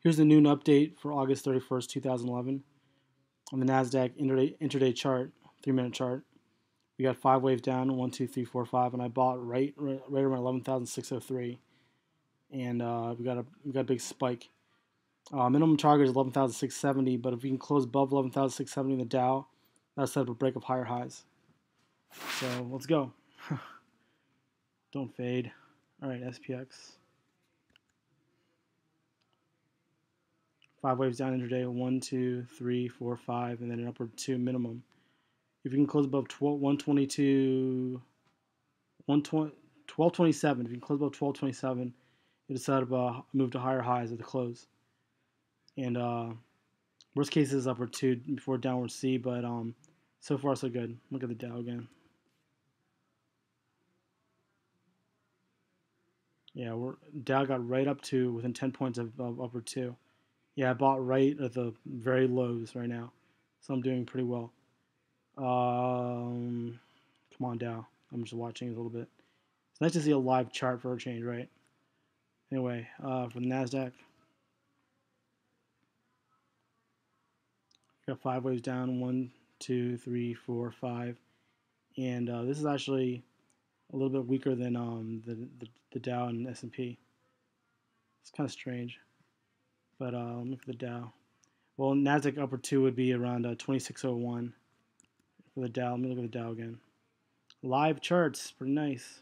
Here's the noon update for August 31st, 2011. On the NASDAQ intraday, intraday chart, three minute chart, we got five waves down one, two, three, four, five, and I bought right right, right around 11,603. And uh, we got a we got a big spike. Uh, minimum target is 11,670, but if we can close above 11,670 in the Dow, that'll set up a break of higher highs. So let's go. Don't fade. All right, SPX. Five waves down intraday, one, two, three, four, five, and then an upward two minimum. If you can close above 12, 122, 1227, if you can close above 1227, it'll set up a move to higher highs at the close. And uh, worst case is upward two before downward C, but um, so far so good. Look at the Dow again. Yeah, we're Dow got right up to within 10 points of, of two. Yeah, I bought right at the very lows right now, so I'm doing pretty well. Um, come on, Dow. I'm just watching a little bit. It's nice to see a live chart for a change, right? Anyway, uh, for the Nasdaq, got five waves down. One, two, three, four, five, and uh, this is actually a little bit weaker than um, the, the the Dow and S&P. It's kind of strange. But uh, look at the Dow. Well, Nasdaq upper two would be around uh, 2601 for the Dow. Let me look at the Dow again. Live charts, pretty nice.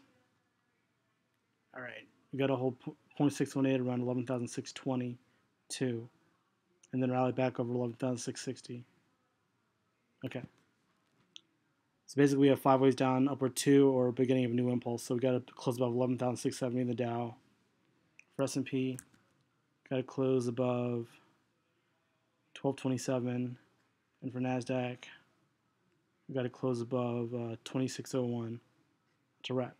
All right, we got a whole 0.618 around 11,622, and then rally back over 11,660. Okay. So basically, we have five waves down, upward two, or beginning of a new impulse. So we got to close above 11,670 in the Dow. For S&P, Got to close above 1227. And for NASDAQ, we got to close above uh, 2601. It's a wrap.